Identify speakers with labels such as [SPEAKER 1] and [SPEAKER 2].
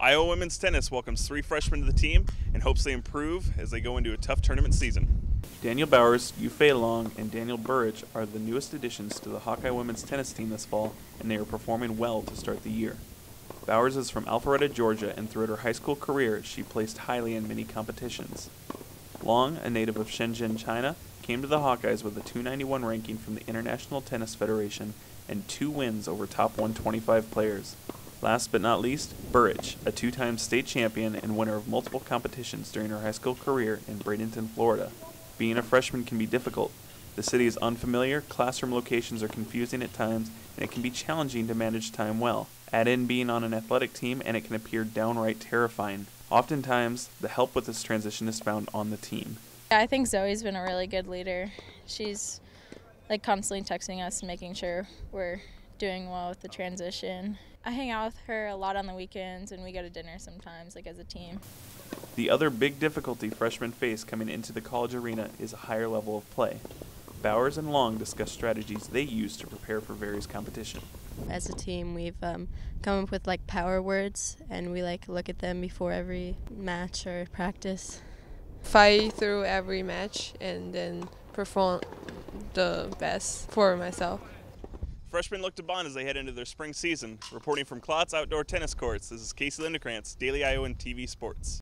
[SPEAKER 1] Iowa women's tennis welcomes three freshmen to the team and hopes they improve as they go into a tough tournament season.
[SPEAKER 2] Daniel Bowers, Yufei Long, and Daniel Burridge are the newest additions to the Hawkeye women's tennis team this fall, and they are performing well to start the year. Bowers is from Alpharetta, Georgia, and throughout her high school career, she placed highly in many competitions. Long, a native of Shenzhen, China, came to the Hawkeyes with a 291 ranking from the International Tennis Federation and two wins over top 125 players. Last but not least, Burrich, a two time state champion and winner of multiple competitions during her high school career in Bradenton, Florida. Being a freshman can be difficult. The city is unfamiliar, classroom locations are confusing at times, and it can be challenging to manage time well. Add in being on an athletic team, and it can appear downright terrifying. Oftentimes, the help with this transition is found on the team.
[SPEAKER 3] Yeah, I think Zoe's been a really good leader. She's like constantly texting us, making sure we're doing well with the transition. I hang out with her a lot on the weekends and we go to dinner sometimes, like as a team.
[SPEAKER 2] The other big difficulty freshmen face coming into the college arena is a higher level of play. Bowers and Long discuss strategies they use to prepare for various competition.
[SPEAKER 4] As a team, we've um, come up with like power words, and we like look at them before every match or practice.
[SPEAKER 5] Fight through every match and then perform the best for myself.
[SPEAKER 1] Freshmen look to bond as they head into their spring season. Reporting from Klotz Outdoor Tennis Courts, this is Casey Lindekrantz, Daily Iowan TV Sports.